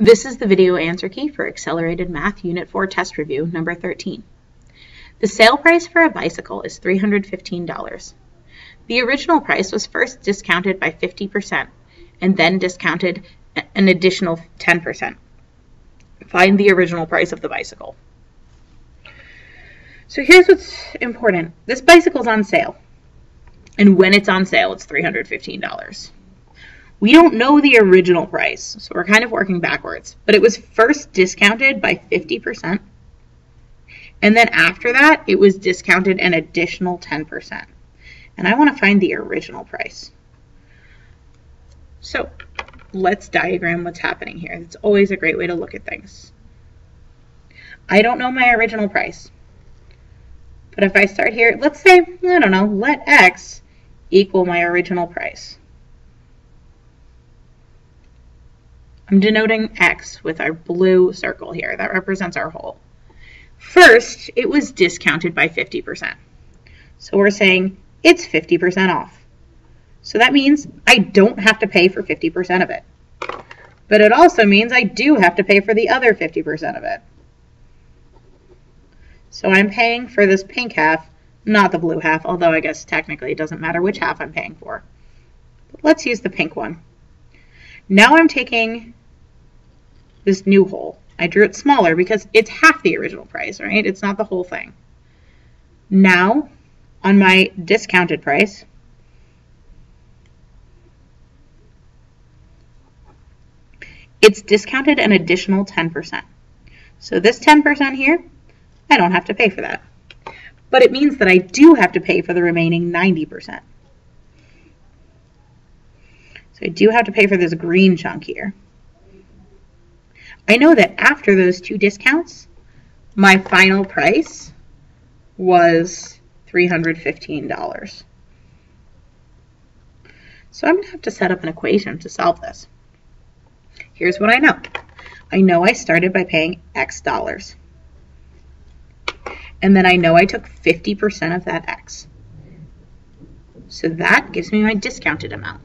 This is the video answer key for Accelerated Math Unit 4 Test Review number 13. The sale price for a bicycle is $315. The original price was first discounted by 50% and then discounted an additional 10%. Find the original price of the bicycle. So here's what's important. This bicycle's on sale. And when it's on sale, it's $315. We don't know the original price, so we're kind of working backwards. But it was first discounted by 50%. And then after that, it was discounted an additional 10%. And I want to find the original price. So let's diagram what's happening here. It's always a great way to look at things. I don't know my original price. But if I start here, let's say, I don't know, let x equal my original price. I'm denoting X with our blue circle here. That represents our whole. First, it was discounted by 50%. So we're saying it's 50% off. So that means I don't have to pay for 50% of it. But it also means I do have to pay for the other 50% of it. So I'm paying for this pink half, not the blue half, although I guess technically it doesn't matter which half I'm paying for. But let's use the pink one. Now I'm taking this new whole. I drew it smaller because it's half the original price, right? It's not the whole thing. Now, on my discounted price, it's discounted an additional 10%. So this 10% here, I don't have to pay for that. But it means that I do have to pay for the remaining 90%. So I do have to pay for this green chunk here. I know that after those two discounts, my final price was $315. So I'm going to have to set up an equation to solve this. Here's what I know. I know I started by paying X dollars. And then I know I took 50% of that X. So that gives me my discounted amount.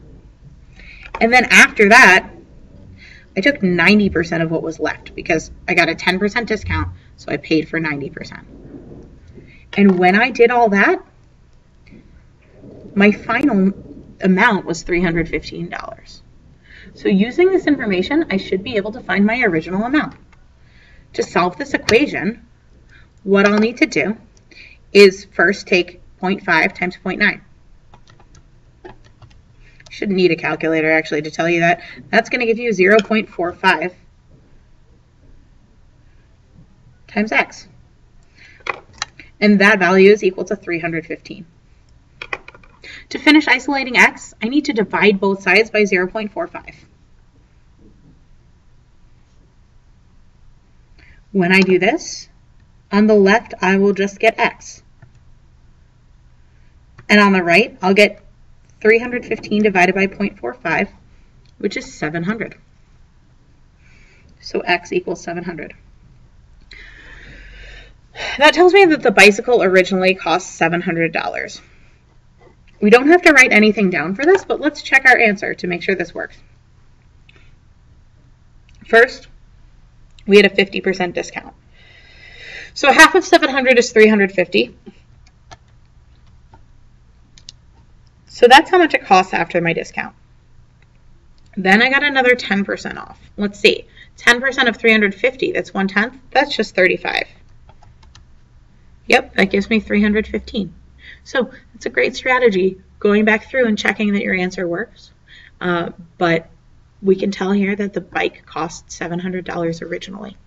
And then after that, I took 90% of what was left because I got a 10% discount, so I paid for 90%. And when I did all that, my final amount was $315. So using this information, I should be able to find my original amount. To solve this equation, what I'll need to do is first take 0.5 times 0.9 shouldn't need a calculator actually to tell you that. That's going to give you 0.45 times x. And that value is equal to 315. To finish isolating x, I need to divide both sides by 0.45. When I do this, on the left, I will just get x. And on the right, I'll get 315 divided by 0.45, which is 700. So x equals 700. That tells me that the bicycle originally cost $700. We don't have to write anything down for this, but let's check our answer to make sure this works. First, we had a 50% discount. So half of 700 is 350. So that's how much it costs after my discount. Then I got another 10% off. Let's see. 10% of 350, that's 1 tenth. That's just 35. Yep, that gives me 315. So it's a great strategy going back through and checking that your answer works. Uh, but we can tell here that the bike cost $700 originally.